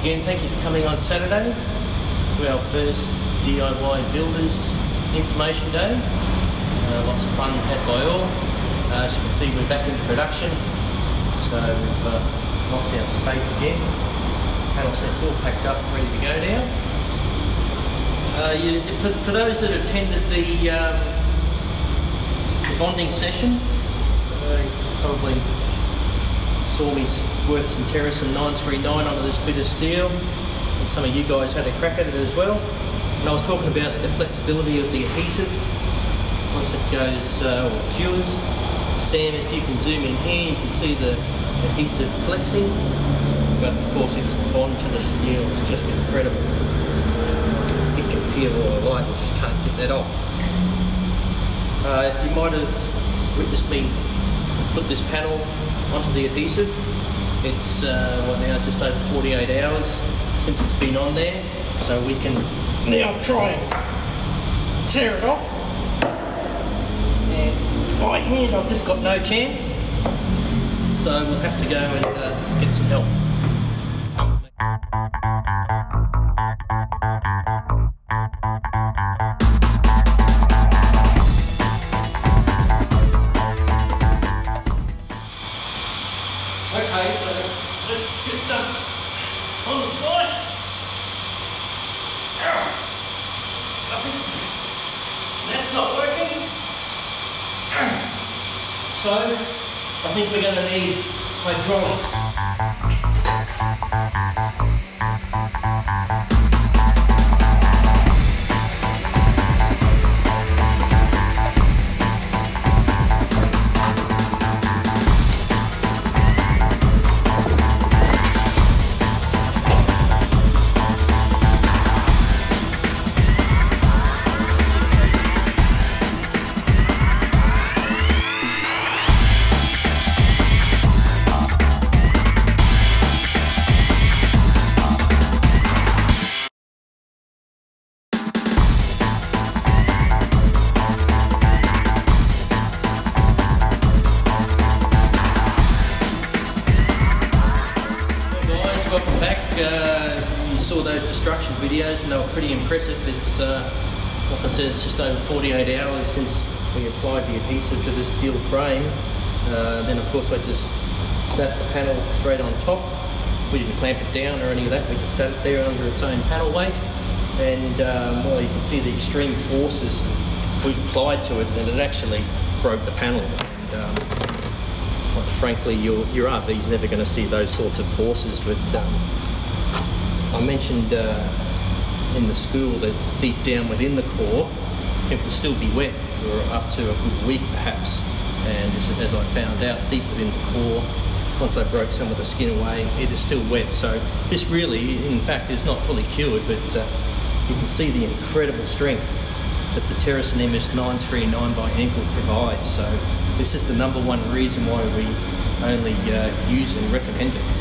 again, thank you for coming on Saturday to our first DIY Builders Information Day. Uh, lots of fun had by all. Uh, as you can see, we're back into production, so we've uh, locked our space again. Panel sets all packed up, ready to go now. Uh, you, for, for, those that attended the, um, the bonding session, uh, probably saw me work some Teroson 939 onto this bit of steel. And some of you guys had a crack at it as well. And I was talking about the flexibility of the adhesive once it goes uh, or cures. Sam, if you can zoom in here, you can see the adhesive flexing. But of course it's bond to the steel, it's just incredible. You can feel all the light, you just can't get that off. Uh, you might have witnessed me put this panel onto the adhesive. It's uh, what now just over 48 hours since it's been on there, so we can now try and tear it off. And by hand, I've just got no chance, so we'll have to go and uh, get some help. So I think we're going to need hydraulics. Welcome back. Uh, you saw those destruction videos and they were pretty impressive. It's, uh, like I said, it's just over 48 hours since we applied the adhesive to the steel frame. Uh, then of course I just sat the panel straight on top. We didn't clamp it down or any of that, we just sat it there under its own panel weight. And um, well, you can see the extreme forces we applied to it and it actually broke the panel. And, um, quite frankly, your, your RV's never going to see those sorts of forces. But um, I mentioned uh, in the school that deep down within the core, it will still be wet for up to a good week perhaps. And as, as I found out, deep within the core, once I broke some of the skin away, it is still wet. So this really, in fact, is not fully cured, but uh, you can see the incredible strength that the Teroson MS939 by Henkel provides. So this is the number one reason why we only uh, use and recommend it.